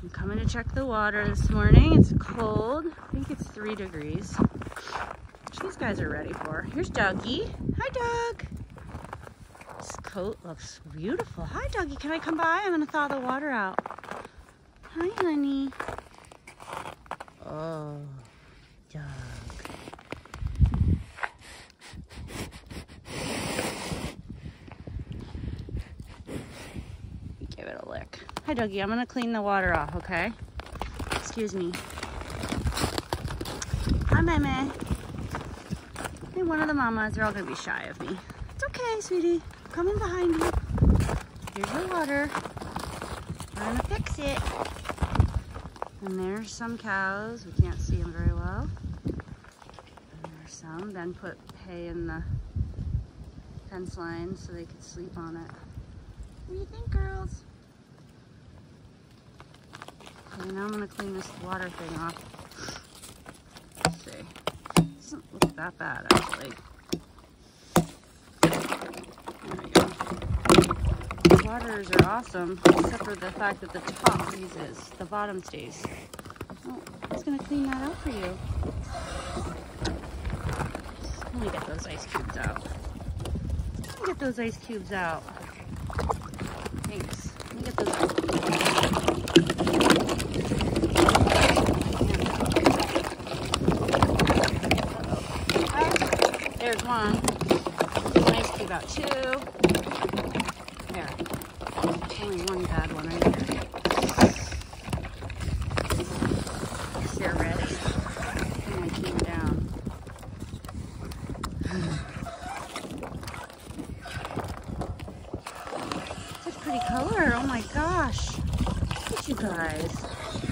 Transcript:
I'm coming to check the water this morning. It's cold. I think it's three degrees. Which these guys are ready for. Here's Dougie. Hi, Doug. This coat looks beautiful. Hi, Dougie. Can I come by? I'm going to thaw the water out. Hi, honey. Oh, Give it a lick. Hi, Dougie. I'm going to clean the water off, okay? Excuse me. Hi, Meme. Think one of the mamas, they're all going to be shy of me. It's okay, sweetie. I'm coming behind you. Here's your water. We're going to fix it. And there's some cows. We can't see them very well. And there's some. Ben put hay in the fence line so they could sleep on it. What do you think, girls? Okay, now I'm gonna clean this water thing off. Let's see. It doesn't look that bad, actually. There we go. Waters are awesome, except for the fact that the top freezes, the bottom stays. Oh, it's gonna clean that out for you. Let me get those ice cubes out. Let me get those ice cubes out. Get. Uh-oh. There's one. Take an ice cube out too. There. Only one bad one right there. Guess they're ready. Put my team down. Such pretty color. Oh my gosh. Look at you guys.